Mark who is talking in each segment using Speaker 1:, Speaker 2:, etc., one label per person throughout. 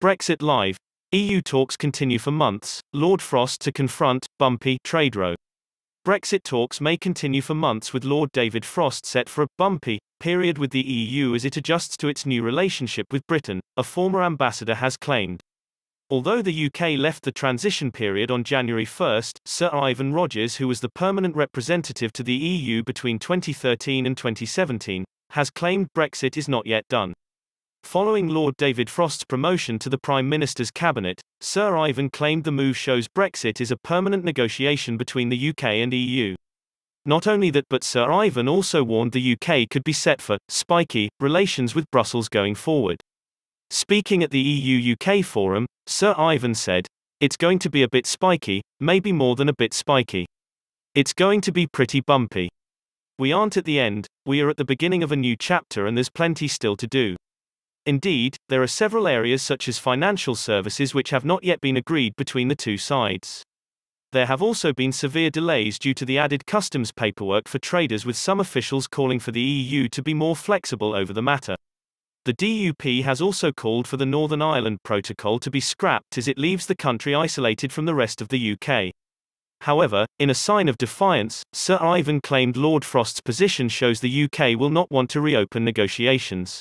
Speaker 1: Brexit Live. EU talks continue for months. Lord Frost to confront bumpy trade row. Brexit talks may continue for months with Lord David Frost set for a bumpy period with the EU as it adjusts to its new relationship with Britain, a former ambassador has claimed. Although the UK left the transition period on January 1, Sir Ivan Rogers, who was the permanent representative to the EU between 2013 and 2017, has claimed Brexit is not yet done. Following Lord David Frost's promotion to the Prime Minister's cabinet, Sir Ivan claimed the move shows Brexit is a permanent negotiation between the UK and EU. Not only that, but Sir Ivan also warned the UK could be set for spiky relations with Brussels going forward. Speaking at the EU UK forum, Sir Ivan said, It's going to be a bit spiky, maybe more than a bit spiky. It's going to be pretty bumpy. We aren't at the end, we are at the beginning of a new chapter and there's plenty still to do. Indeed, there are several areas such as financial services which have not yet been agreed between the two sides. There have also been severe delays due to the added customs paperwork for traders, with some officials calling for the EU to be more flexible over the matter. The DUP has also called for the Northern Ireland Protocol to be scrapped as it leaves the country isolated from the rest of the UK. However, in a sign of defiance, Sir Ivan claimed Lord Frost's position shows the UK will not want to reopen negotiations.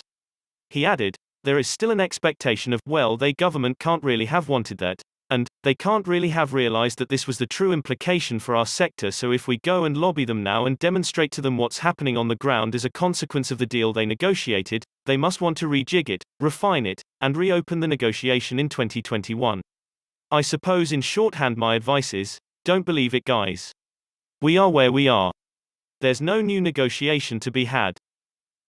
Speaker 1: He added, There is still an expectation of, well, they government can't really have wanted that. And, they can't really have realized that this was the true implication for our sector. So, if we go and lobby them now and demonstrate to them what's happening on the ground as a consequence of the deal they negotiated, they must want to rejig it, refine it, and reopen the negotiation in 2021. I suppose, in shorthand, my advice is don't believe it, guys. We are where we are. There's no new negotiation to be had.